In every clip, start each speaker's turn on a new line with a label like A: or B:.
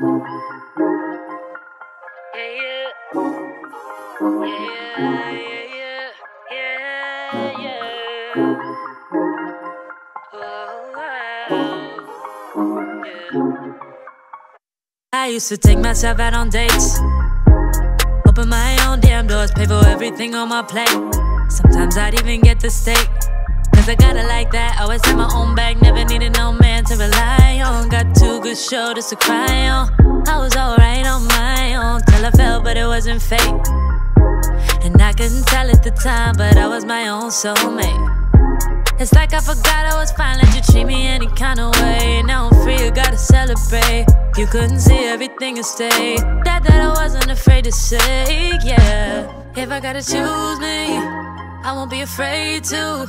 A: I used to take myself out on dates. Open my own damn doors, pay for everything on my plate. Sometimes I'd even get the steak. Cause I got it like that. Always had my own bag, never needed no man to rely on. Two good shoulders to cry on. I was alright on my own till I fell, but it wasn't fate. And I couldn't tell at the time, but I was my own soulmate. It's like I forgot I was fine, let you treat me any kind of way. Now I'm free, you gotta celebrate. You couldn't see everything and stay. That that I wasn't afraid to say, yeah. If I gotta choose me, I won't be afraid to.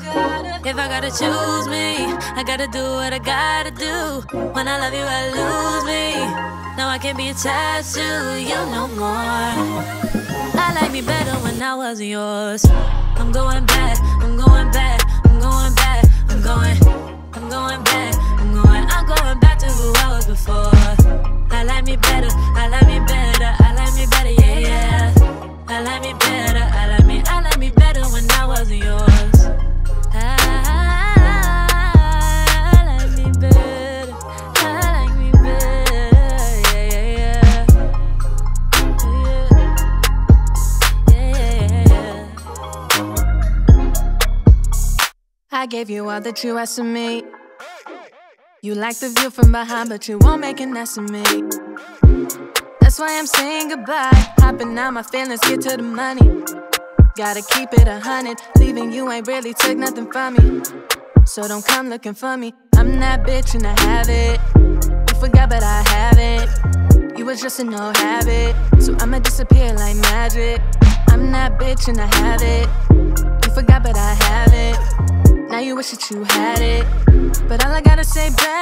A: If I gotta choose me, I gotta do what I gotta do. When I love you, I lose me. Now I can't be attached to you no more. I like me better when I wasn't yours. I'm going back, I'm going back, I'm going back,
B: I gave you all that you asked of me. You like the view from behind, but you won't make an ass of me. That's why I'm saying goodbye. Hopping out my feelings, get to the money. Gotta keep it a hundred. Leaving you ain't really took nothing from me. So don't come looking for me. I'm that bitch and I have it. You forgot, but I haven't. You was just a no habit. So I'ma disappear like magic. I'm that bitch and I have it. You forgot, but I haven't. Now you wish that you had it. But all I gotta say back.